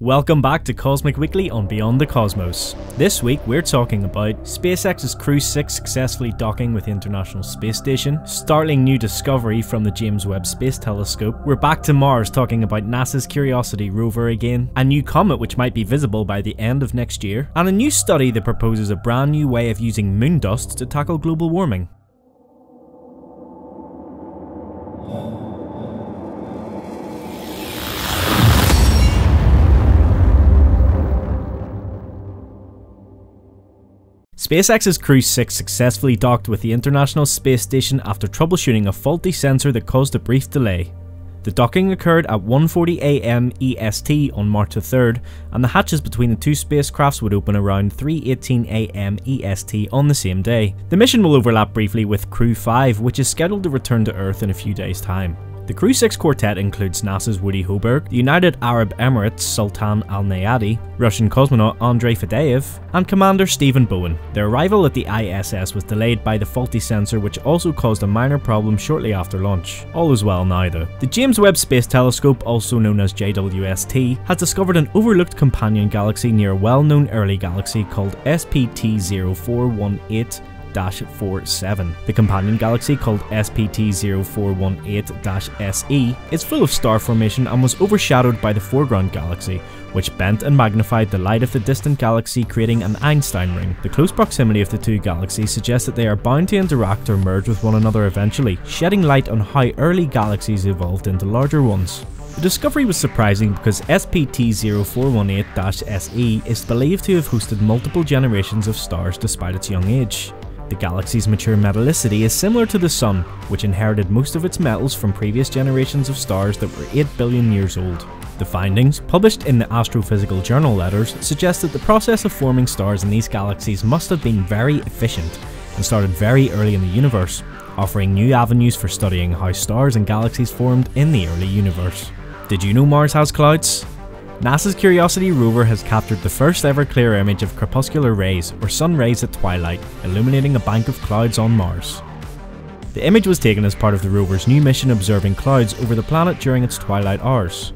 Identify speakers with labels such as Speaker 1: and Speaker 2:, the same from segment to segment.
Speaker 1: Welcome back to Cosmic Weekly on Beyond the Cosmos. This week we're talking about SpaceX's Crew 6 successfully docking with the International Space Station, startling new discovery from the James Webb Space Telescope, we're back to Mars talking about NASA's Curiosity rover again, a new comet which might be visible by the end of next year, and a new study that proposes a brand new way of using moon dust to tackle global warming. SpaceX's Crew 6 successfully docked with the International Space Station after troubleshooting a faulty sensor that caused a brief delay. The docking occurred at 1.40am EST on March 3rd, and the hatches between the two spacecrafts would open around 3.18am EST on the same day. The mission will overlap briefly with Crew 5, which is scheduled to return to Earth in a few days' time. The Crew 6 quartet includes NASA's Woody Hoberg, the United Arab Emirates Sultan Al Neyadi, Russian cosmonaut Andrei Fedyaev, and Commander Stephen Bowen. Their arrival at the ISS was delayed by the faulty sensor which also caused a minor problem shortly after launch. All is well now though. The James Webb Space Telescope, also known as JWST, has discovered an overlooked companion galaxy near a well-known early galaxy called SPT 0418 47. The companion galaxy called SPT0418-SE is full of star formation and was overshadowed by the foreground galaxy, which bent and magnified the light of the distant galaxy creating an Einstein ring. The close proximity of the two galaxies suggests that they are bound to interact or merge with one another eventually, shedding light on how early galaxies evolved into larger ones. The discovery was surprising because SPT0418-SE is believed to have hosted multiple generations of stars despite its young age. The galaxy's mature metallicity is similar to the Sun, which inherited most of its metals from previous generations of stars that were 8 billion years old. The findings, published in the Astrophysical Journal letters, suggest that the process of forming stars in these galaxies must have been very efficient and started very early in the universe, offering new avenues for studying how stars and galaxies formed in the early universe. Did you know Mars has clouds? NASA's Curiosity rover has captured the first ever clear image of crepuscular rays, or sun rays at twilight, illuminating a bank of clouds on Mars. The image was taken as part of the rover's new mission observing clouds over the planet during its twilight hours.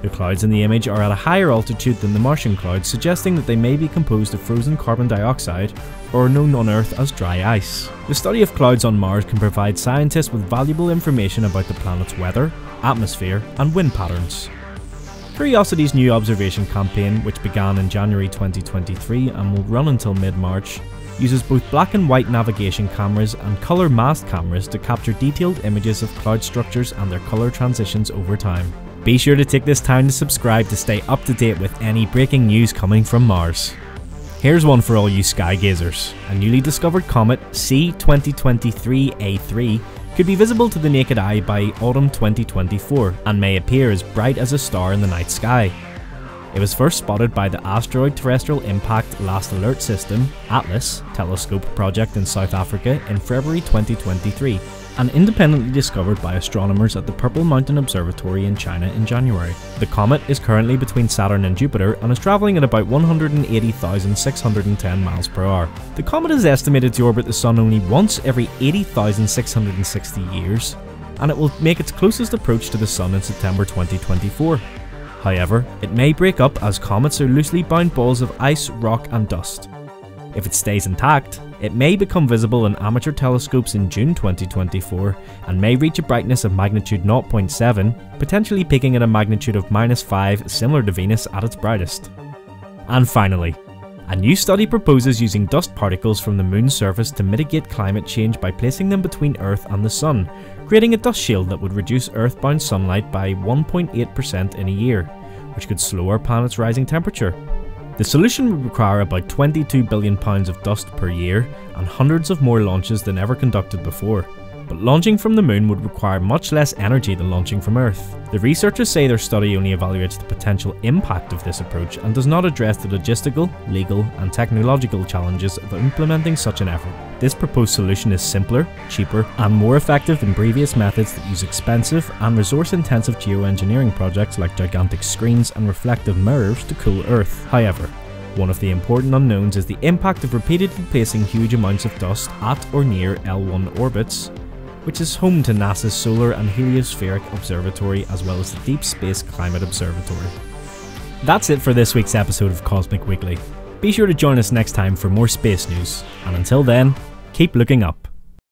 Speaker 1: The clouds in the image are at a higher altitude than the Martian clouds, suggesting that they may be composed of frozen carbon dioxide, or known on Earth as dry ice. The study of clouds on Mars can provide scientists with valuable information about the planet's weather, atmosphere, and wind patterns. Curiosity's new observation campaign, which began in January 2023 and will run until mid-March, uses both black and white navigation cameras and colour mast cameras to capture detailed images of cloud structures and their colour transitions over time. Be sure to take this time to subscribe to stay up to date with any breaking news coming from Mars. Here's one for all you skygazers. A newly discovered comet, C2023A3, could be visible to the naked eye by autumn 2024 and may appear as bright as a star in the night sky. It was first spotted by the Asteroid Terrestrial Impact Last Alert System ATLAS telescope project in South Africa in February 2023 and independently discovered by astronomers at the Purple Mountain Observatory in China in January. The comet is currently between Saturn and Jupiter and is travelling at about 180,610 miles per hour. The comet is estimated to orbit the Sun only once every 80,660 years, and it will make its closest approach to the Sun in September 2024. However, it may break up as comets are loosely bound balls of ice, rock and dust. If it stays intact, it may become visible in amateur telescopes in June 2024 and may reach a brightness of magnitude 0.7, potentially peaking at a magnitude of minus 5 similar to Venus at its brightest. And finally, a new study proposes using dust particles from the moon's surface to mitigate climate change by placing them between Earth and the Sun, creating a dust shield that would reduce earthbound sunlight by 1.8% in a year, which could slow our planet's rising temperature. The solution would require about 22 billion pounds of dust per year and hundreds of more launches than ever conducted before. But launching from the moon would require much less energy than launching from Earth. The researchers say their study only evaluates the potential impact of this approach and does not address the logistical, legal, and technological challenges of implementing such an effort. This proposed solution is simpler, cheaper, and more effective than previous methods that use expensive and resource intensive geoengineering projects like gigantic screens and reflective mirrors to cool Earth. However, one of the important unknowns is the impact of repeatedly placing huge amounts of dust at or near L1 orbits, which is home to NASA's Solar and Heliospheric Observatory as well as the Deep Space Climate Observatory. That's it for this week's episode of Cosmic Weekly. Be sure to join us next time for more space news, and until then, keep looking up.